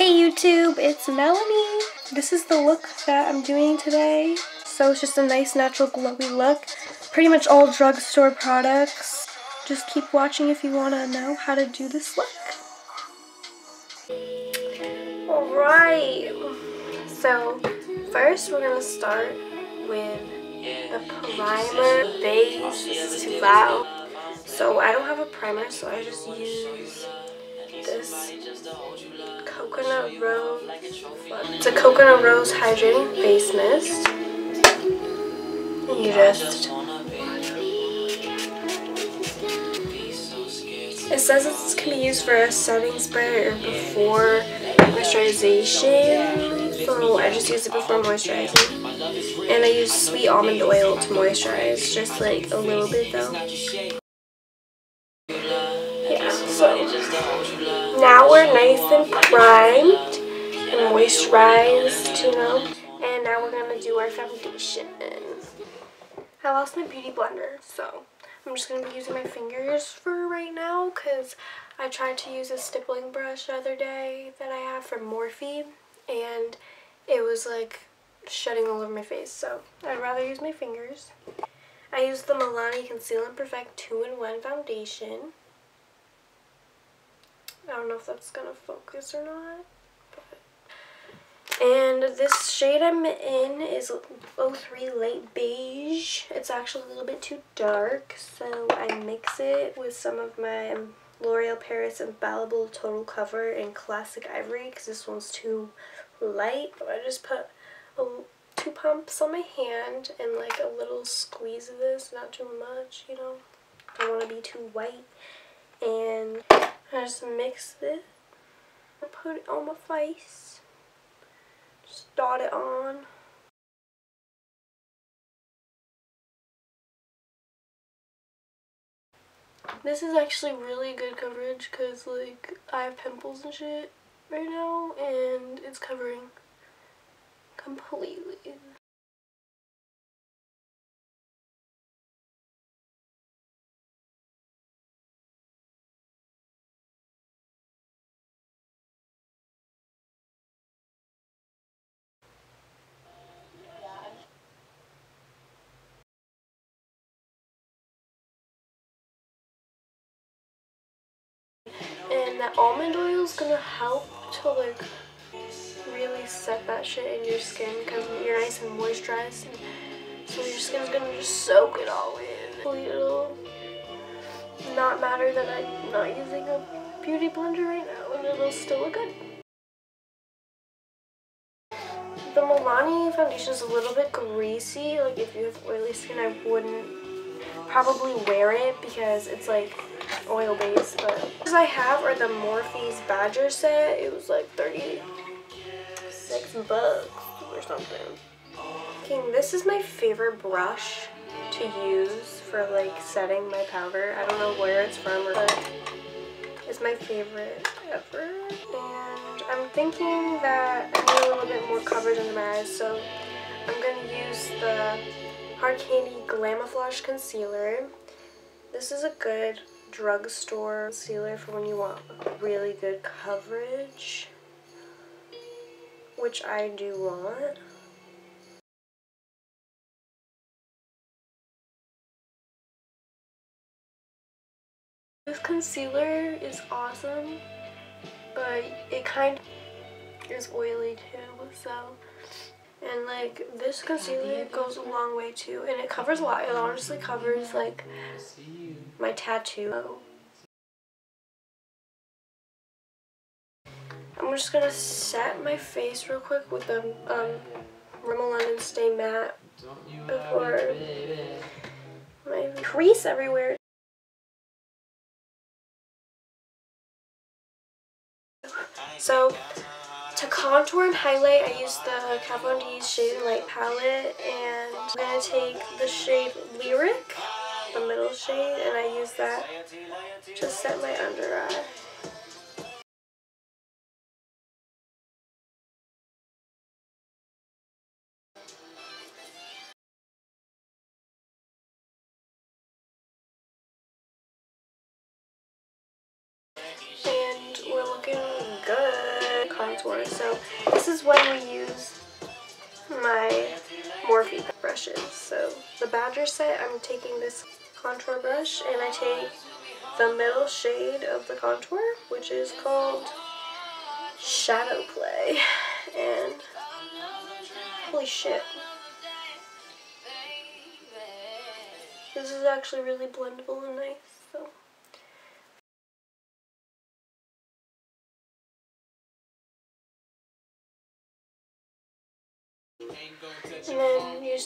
Hey YouTube, it's Melanie. This is the look that I'm doing today. So it's just a nice natural glowy look. Pretty much all drugstore products. Just keep watching if you want to know how to do this look. Alright, so first we're going to start with the primer base. This is too loud. So I don't have a primer, so I just use this coconut rose. It's a coconut rose hydrating face mist. And You just. It says it can be used for a setting spray or before moisturization. So I just use it before moisturizing. And I use sweet almond oil to moisturize, just like a little bit though. And primed and moisturized, you know. And now we're gonna do our foundation. I lost my beauty blender, so I'm just going to be using my fingers for right now because I tried to use a stippling brush the other day that I have from Morphe and it was like shedding all over my face so I'd rather use my fingers. I used the Milani Conceal and Perfect 2-in-1 foundation. I don't know if that's going to focus or not. And this shade I'm in is 03 Light Beige. It's actually a little bit too dark, so I mix it with some of my L'Oreal Paris Infallible Total Cover in Classic Ivory because this one's too light. I just put a, two pumps on my hand and like a little squeeze of this, not too much, you know. I don't want to be too white. And I just mix this and put it on my face. Just dot it on. This is actually really good coverage because like I have pimples and shit right now and it's covering completely. And that almond oil is gonna help to like really set that shit in your skin because you're nice and moisturized. And so your skin's gonna just soak it all in. It'll not matter that I'm not using a beauty blender right now and it'll still look good. The Milani foundation is a little bit greasy. Like if you have oily skin, I wouldn't probably wear it because it's like oil base, but these I have are the Morphe's Badger set. It was like 36 bucks or something. Okay, this is my favorite brush to use for like setting my powder. I don't know where it's from, but it's my favorite ever. And I'm thinking that I need a little bit more coverage under my eyes, so I'm to use the Hard Candy Glamoflauge Concealer. This is a good drugstore concealer for when you want really good coverage, which I do want. This concealer is awesome, but it kind of is oily too, so and like this concealer goes a long way too and it covers a lot. It honestly covers like my tattoo. I'm just gonna set my face real quick with the um, Rimmel London Stay Matte before my crease everywhere. So to contour and highlight, I use the Kat Von D Shade and Light palette, and I'm going to take the shade Lyric, the middle shade, and I use that to set my under eye. Contour. So this is when we use my Morphe brushes. So the Badger set, I'm taking this contour brush and I take the middle shade of the contour, which is called Shadow Play. And holy shit. This is actually really blendable and nice. So.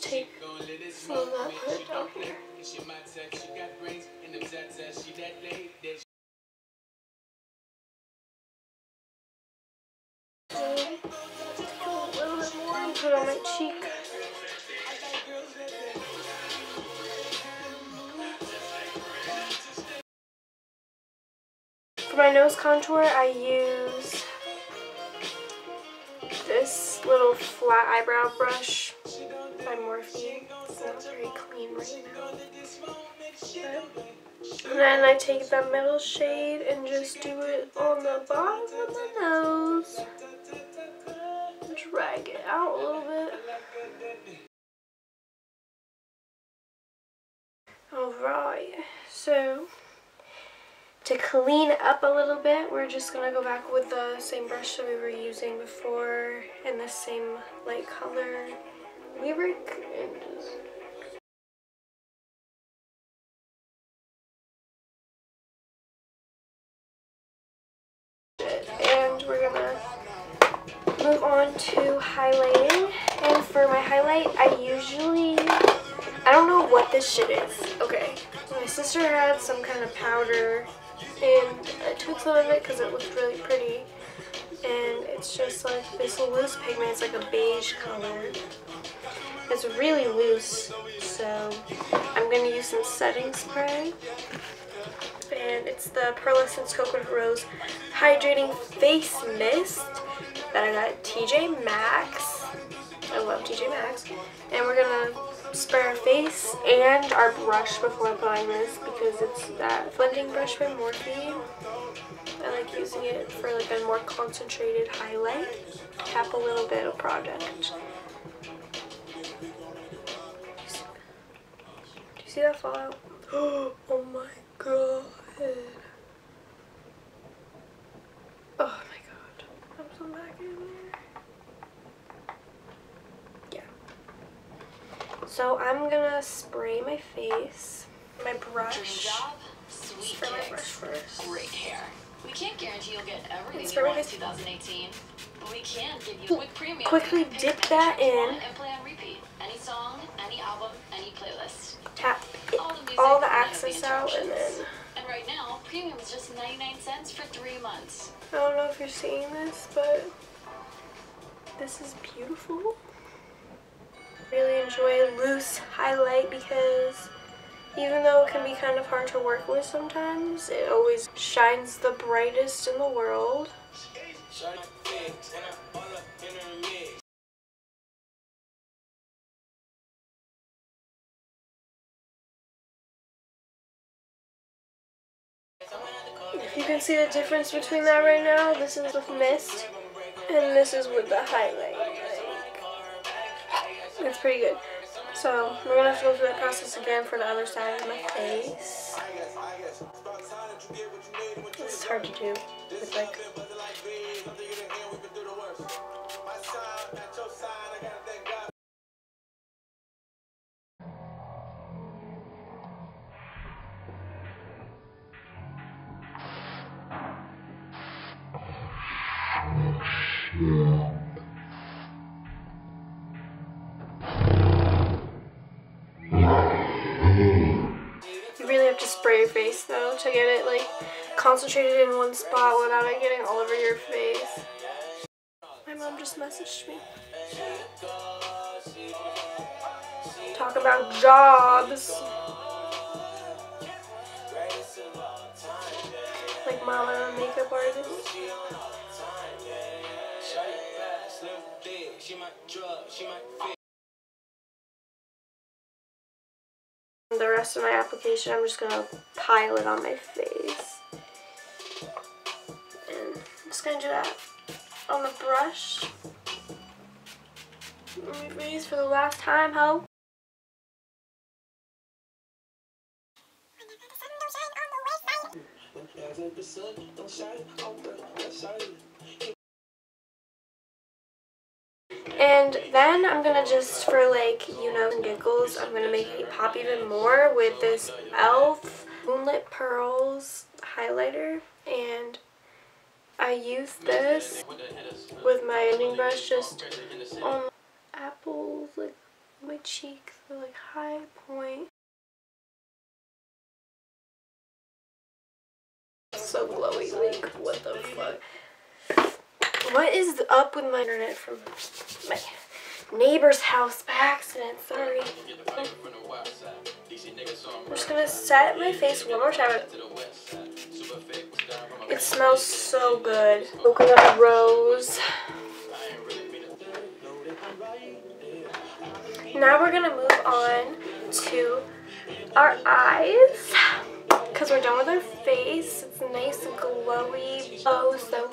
Take some that, put it down here. and put on my cheek. For my nose contour, I use this little flat eyebrow brush by Morphe. It's not very clean right now. And then I take that middle shade and just do it on the bottom of the nose. Drag it out a little bit. Alright, so to clean up a little bit, we're just going to go back with the same brush that we were using before in the same light color And we're gonna move on to highlighting. And for my highlight I usually I don't know what this shit is. Okay my sister had some kind of powder and I took some of it because it looked really pretty. And it's just like this loose pigment. It's like a beige color it's really loose so I'm going to use some setting spray and it's the Pearlessence Coconut Rose Hydrating Face Mist that I got at TJ Maxx. I love TJ Maxx. And we're going to spray our face and our brush before applying this because it's that blending brush by Morphe. I like using it for like a more concentrated highlight. Tap a little bit of product. See that fall out? Oh my god. Oh my god. I'm so back in there. Yeah. So I'm gonna spray my face. My brush. Dream job, sweet Spray my brush first. great hair. We can't guarantee you'll get everything Let's you spray want in 2018, but we can give you quick premium. Quickly dip that in. And play on repeat. Any song, any album, any playlist. Tap All the music, all the none of access out and then. And right now, premium is just 99 cents for three months. I don't know if you're seeing this, but this is beautiful. Really enjoy loose highlight because even though it can be kind of hard to work with sometimes, it always shines the brightest in the world. If you can see the difference between that right now, this is with mist and this is with the highlight. Like, it's pretty good. So we're gonna have to go through that process again for the other side of my face. It's hard to do with like face though to get it like concentrated in one spot without it getting all over your face. My mom just messaged me. Talk about jobs. Like mom, I'm a makeup artist. The rest of my application, I'm just gonna pile it on my face. And I'm just gonna do that on the brush. Let for the last time, ho. Then I'm gonna just, for like, you know, giggles, I'm gonna make it pop even more with this e.l.f. Moonlit Pearls highlighter. And I use this with my ending brush just on apples, like my cheeks, the like high point. So glowy, like what the fuck. What is up with my internet from my neighbor's house by accident? Sorry. I'm just gonna set my face one more time. It smells so good. Coconut rose. Now we're gonna move on to our eyes because we're done with our face. It's nice and glowy. Oh, so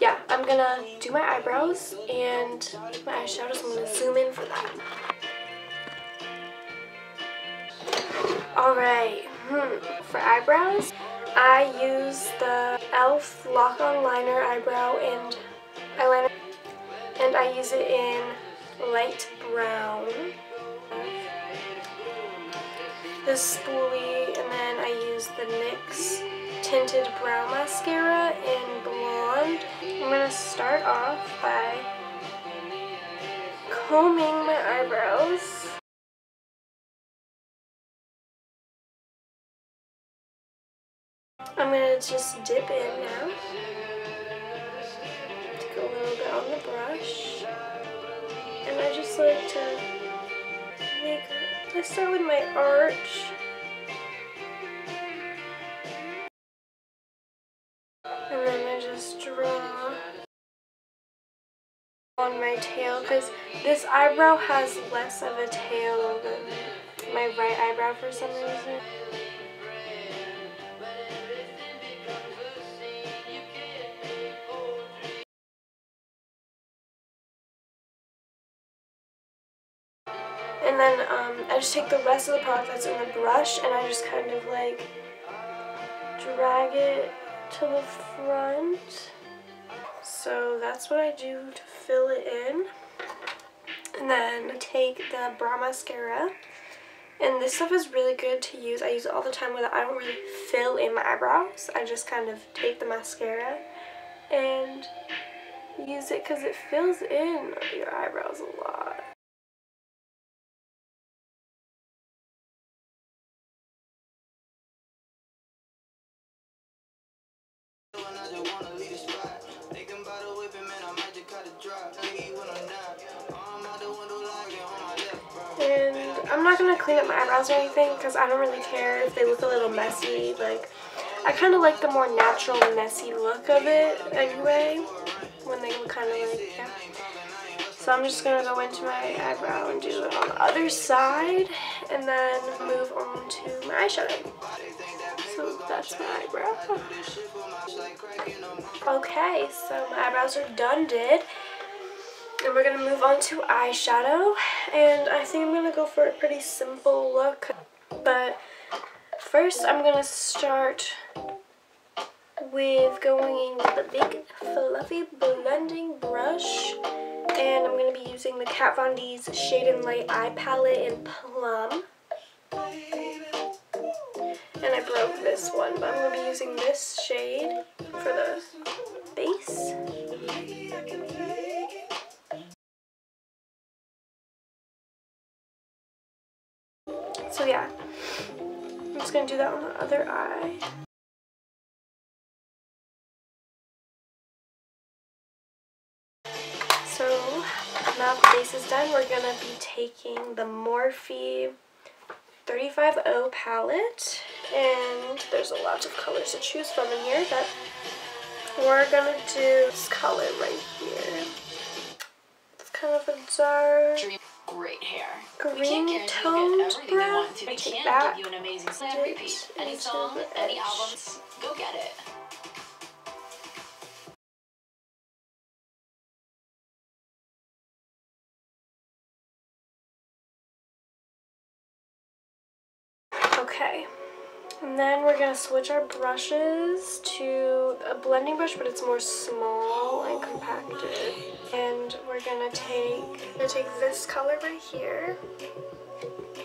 yeah, I'm gonna do my eyebrows and my eyeshadows. I'm gonna zoom in for that. Alright, hmm. for eyebrows, I use the e.l.f. Lock-On Liner Eyebrow and Eyeliner. And I use it in light brown. This spoolie, and then I use the NYX Tinted Brow Mascara in I'm going to start off by combing my eyebrows. I'm going to just dip in now. Take a little bit on the brush. And I just like to make, I start with my arch. Because this eyebrow has less of a tail than my right eyebrow for some reason. And then um, I just take the rest of the product that's in the brush and I just kind of like drag it to the front. So that's what I do to fill it in. And then take the brow mascara. And this stuff is really good to use. I use it all the time with it. I don't really fill in my eyebrows. I just kind of take the mascara and use it because it fills in your eyebrows a lot. Or anything because I don't really care if they look a little messy. Like, I kind of like the more natural, messy look of it anyway. When they look kind of like, yeah. So I'm just going to go into my eyebrow and do it on the other side. And then move on to my eyeshadow. So that's my eyebrow. Okay, so my eyebrows are done did. And we're going to move on to eyeshadow. And I think I'm going to go for a pretty simple look. But first I'm going to start with going with a big fluffy blending brush. And I'm going to be using the Kat Von D's Shade and Light Eye Palette in Plum. And I broke this one, but I'm going to be using this shade for the do that on the other eye. So now the base is done, we're going to be taking the Morphe 350 palette and there's a lot of colors to choose from in here but we're gonna do this color right here. It's kind of a dark great hair. green toned brown. We Take can that. give you an amazing Dip repeat. Any song, any albums, go get it. We're to switch our brushes to a blending brush, but it's more small and compacted. And we're to take, gonna take this color right here.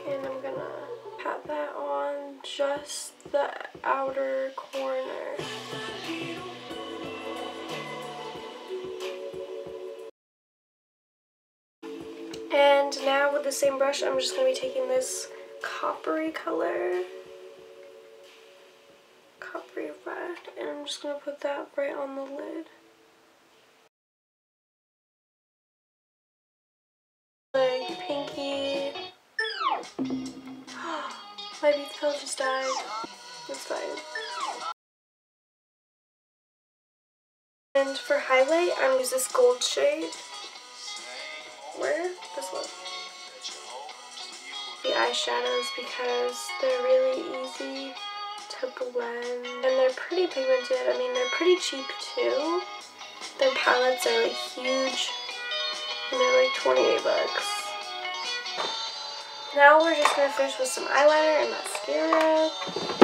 And I'm to pat that on just the outer corner. And now with the same brush, I'm just to be taking this coppery color I'm just going to put that right on the lid. Like pinky. My beat pill just died. It's fine. And for highlight, I'm going to use this gold shade. Where? This one. The eyeshadows because they're really easy to blend. And they're pretty pigmented. I mean, they're pretty cheap too. Their palettes are like huge. And they're like 28 bucks. Now we're just going to finish with some eyeliner and mascara.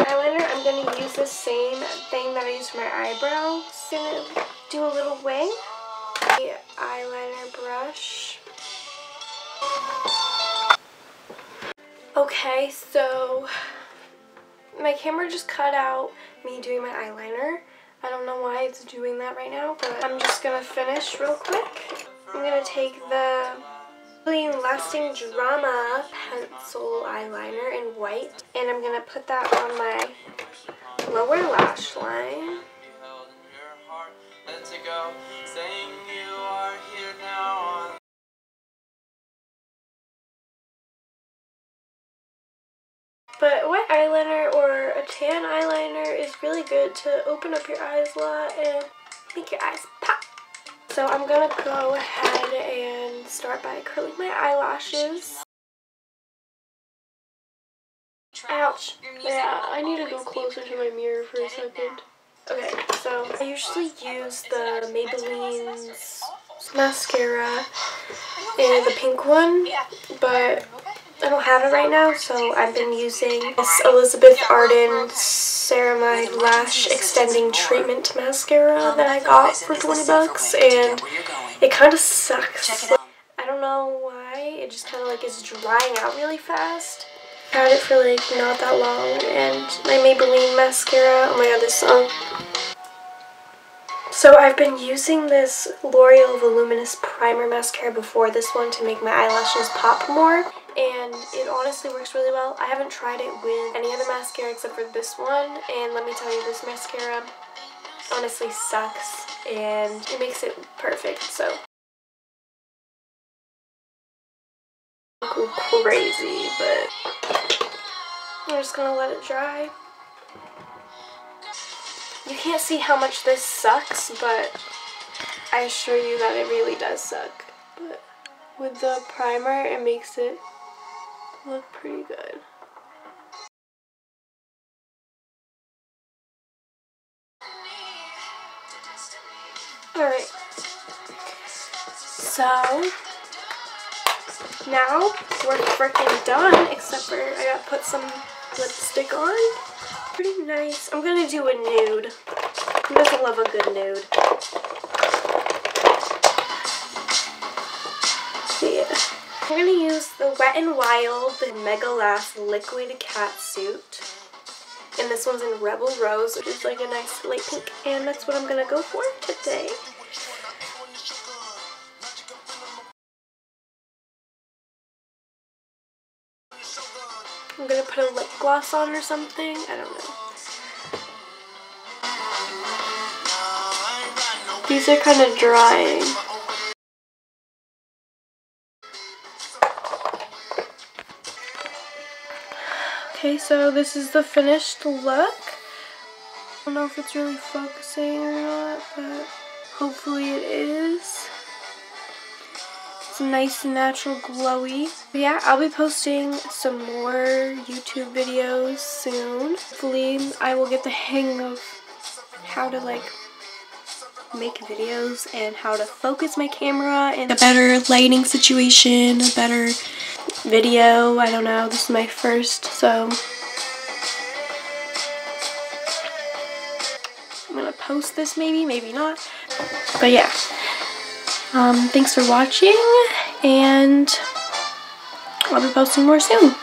Eyeliner, I'm going to use the same thing that I use for my eyebrows. Going to do a little wing. The eyeliner brush. Okay, so my camera just cut out me doing my eyeliner. I don't know why it's doing that right now, but I'm just going to finish real quick. I'm going to take the Really Lasting Drama pencil eyeliner in white, and I'm going to put that on my lower lash line. But what eyeliner tan eyeliner is really good to open up your eyes a lot and make your eyes pop. So I'm going to go ahead and start by curling my eyelashes. Ouch. Yeah, I need to go closer to my mirror for a second. Okay, so I usually use the Maybelline's mascara and the pink one, but I don't have it right now, so I've been using this Elizabeth Arden Ceramide Lash Extending Treatment Mascara that I got for 20 bucks, and it kind of sucks. I don't know why, it just kind of like is drying out really fast. I Had it for like not that long, and my Maybelline mascara, oh my god, this song. So I've been using this L'Oreal Voluminous Primer Mascara before this one to make my eyelashes pop more and it honestly works really well. I haven't tried it with any other mascara except for this one, and let me tell you, this mascara honestly sucks, and it makes it perfect, so. Crazy, but I'm just gonna let it dry. You can't see how much this sucks, but I assure you that it really does suck. But with the primer, it makes it look pretty good. Alright. So, now we're freaking done, except for I gotta put some lipstick on. Pretty nice. I'm gonna do a nude. Who doesn't love a good nude? I'm going to use the Wet n Wild Mega Last Liquid Cat Suit. And this one's in Rebel Rose, which is like a nice light pink. And that's what I'm going to go for today. I'm going to put a lip gloss on or something. I don't know. These are kind of drying. Okay, so this is the finished look. I don't know if it's really focusing or not, but hopefully it is. It's nice and natural glowy. But yeah, I'll be posting some more YouTube videos soon. Hopefully I will get the hang of how to like make videos and how to focus my camera and a better lighting situation, a better video. I don't know. This is my first, so I'm gonna post this maybe, maybe not. But yeah. Um, thanks for watching, and I'll be posting more soon.